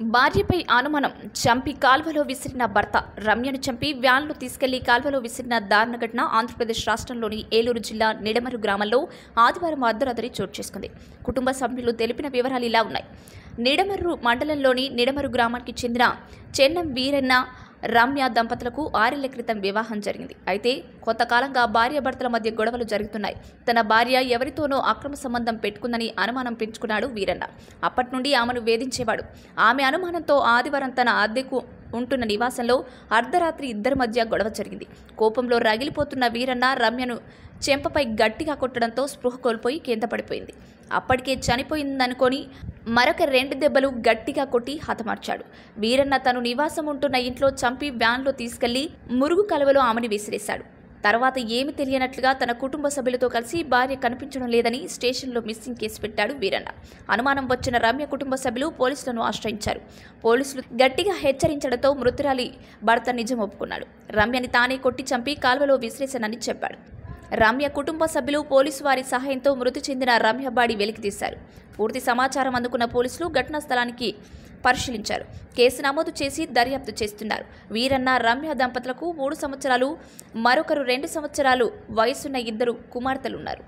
భార్యపై అనుమానం. చంపి కాల్వలో విసిరిన భర్త రమ్యను చంపి వ్యాన్లో తీసుకెళ్ళి కాల్వలో విసిరిన దారుణ ఘటన ఆంధ్రప్రదేశ్ రాష్ట్రంలోని ఏలూరు జిల్లా నిడమరు గ్రామంలో ఆదివారం అర్ధరాత్రి చోటు చేసుకుంది. కుటుంబ సభ్యులు తెలిపిన వివరాలు ఇలా ఉన్నాయి. నిడమర్రు మండలంలోని నిడమరు గ్రామానికి చెందిన చెన్నం వీరన్న రమ్య దంపతులకు ఆరేళ్ళ క్రితం వివాహం జరిగింది. అయితే కొంతకాలంగా భార్యాభర్తల మధ్య గొడవలు జరుగుతున్నాయి. తన భార్య ఎవరితోనో అక్రమ సంబంధం పెట్టుకుందని అనుమానం పెంచుకున్నాడు వీరన్న. అప్పటి నుండి ఆమెను వేధించేవాడు. ఆమె అనుమానంతో ఆదివారం తన అద్దెకు ఉంటున్న నివాసంలో అర్ధరాత్రి ఇద్దరి మధ్య గొడవ జరిగింది. కోపంలో రగిలిపోతున్న వీరన్న రమ్యను చెంపపై గట్టిగా కొట్టడంతో స్పృహ కోల్పోయి కింద పడిపోయింది. అప్పటికే చనిపోయిందనుకొని మరొక రెండు దెబ్బలు గట్టిగా కొట్టి హతమార్చాడు. వీరన్న తను నివాసం ఉంటున్న ఇంట్లో చంపి వ్యాన్లో తీసుకెళ్ళి మురుగు కలవలో ఆమెని విసిరేశాడు. తర్వాత ఏమి తెలియనట్లుగా తన కుటుంబ సభ్యులతో కలిసి భార్య కనిపించడం లేదని స్టేషన్లో మిస్సింగ్ కేసు పెట్టాడు వీరన్న. అనుమానం వచ్చిన రమ్య కుటుంబ సభ్యులు పోలీసులను ఆశ్రయించారు. పోలీసులు గట్టిగా హెచ్చరించడంతో మృతురాలి భర్త నిజం ఒప్పుకున్నాడు. రమ్యని తానే కొట్టి చంపి కాల్వలో విసిరేశానని చెప్పాడు. రమ్య కుటుంబ సభ్యులు పోలీసు వారి సహాయంతో మృతి చెందిన రమ్య బాడీ వెలికితీశారు పూర్తి సమాచారం అందుకున్న పోలీసులు ఘటనా స్థలానికి పరిశీలించారు కేసు నమోదు చేసి దర్యాప్తు చేస్తున్నారు వీరన్న రమ్య దంపతులకు మూడు సంవత్సరాలు మరొకరు రెండు సంవత్సరాలు వయసున్న ఇద్దరు కుమార్తెలున్నారు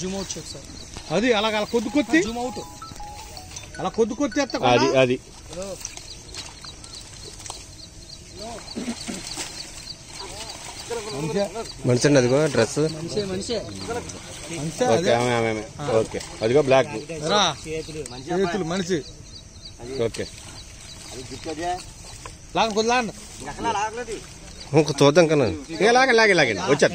జూమ్ అవుట్ చెక్ సార్ అది అలా అలా కొద్ది కొద్ది? Zoom out. అలా కొద్ది కొద్ది అది అది. మనిషి? అండి అదిగో డ్రెస్ ఓకే అదిగో బ్లాక్ చేతులు మనిషి ఓకే. లాగ కొద్ది లాగండి. ఇంక చూద్దాం కన్నా. ఇక లాగండి లాగే లాగండి. వచ్చారు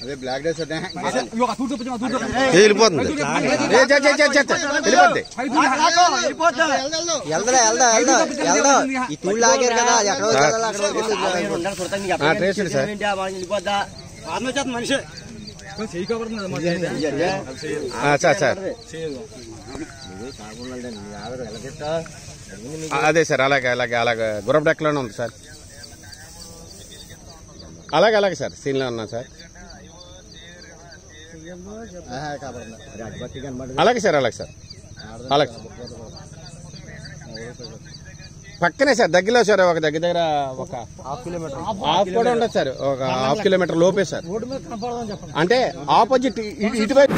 అదే బ్లాక్ డ్రెస్ వెళ్ళిపోతుంది. వెళ్దా వెళ్దా వెళ్దా వెళ్దా. ఈ తూళ్ళు ఆగారు కదా ఎక్కడ అక్కడ ఆ, అదే సార్ అలాగే అలాగే అలాగే. గుర్రపు డెక్కలోనే ఉంది సార్. అలాగే అలాగే సార్ సీన్లో ఉన్నా సార్. అలాగే సార్ అలాగే సార్. అలాగే పక్కనే సార్ దగ్గరలో సార్ ఒక దగ్గర దగ్గర ఒక హాఫ్ కిలోమీటర్. హాఫ్ కూడా ఉండదు సార్ ఒక హాఫ్ కిలోమీటర్ లోపే సార్. అంటే ఆపోజిట్ ఇటువైపు